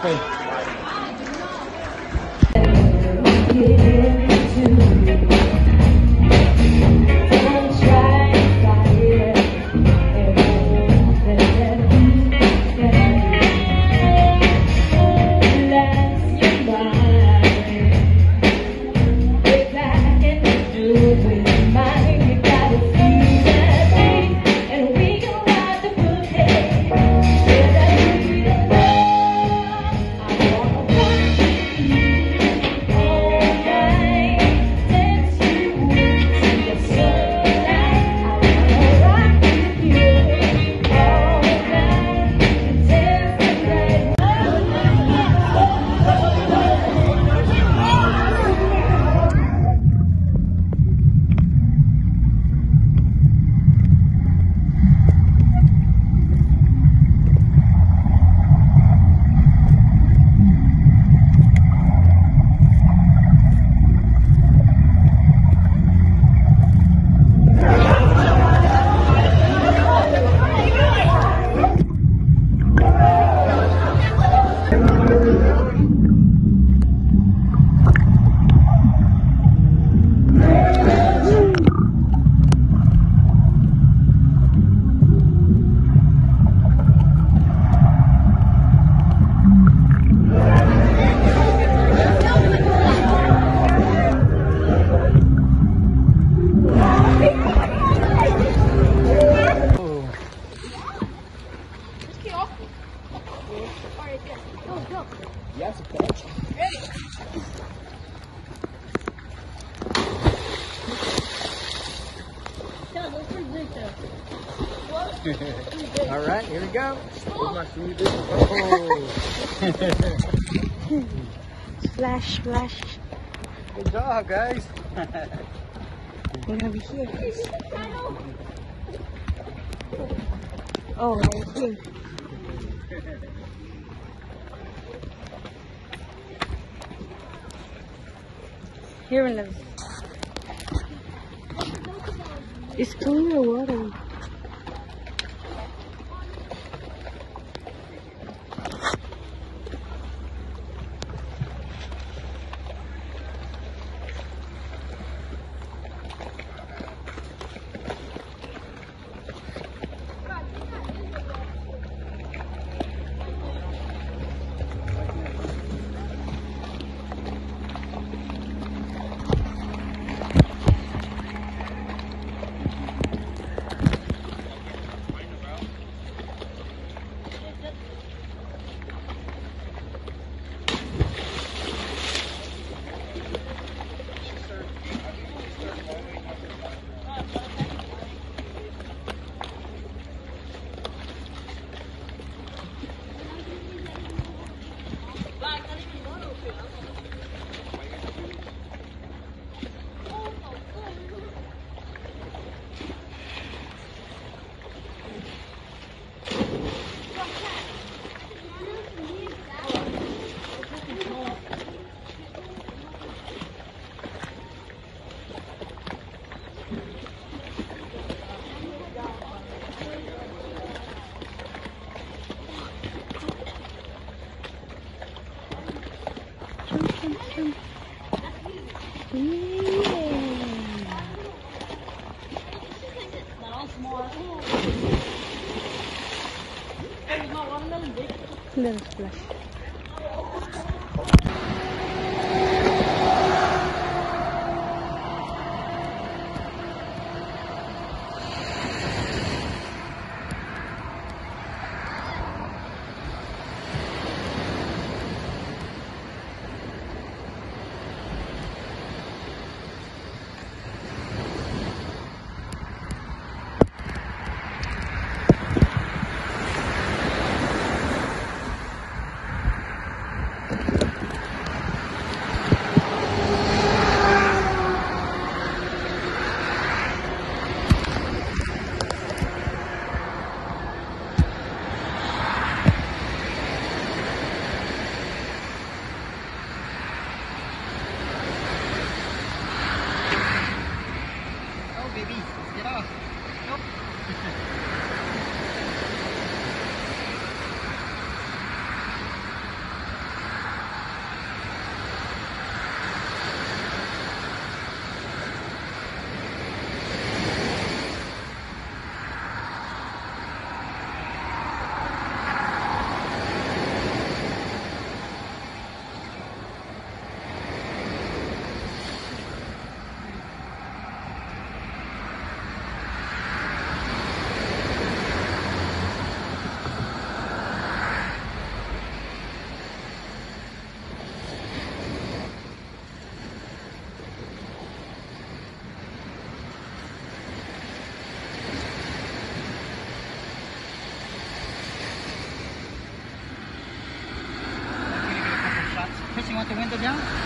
可以 All right, here we go. Here's my food. Oh. Splash, splash. Good job, guys. We're gonna be here. Oh, right here. Here in the. It's clear water. Little splash. cuántos ya?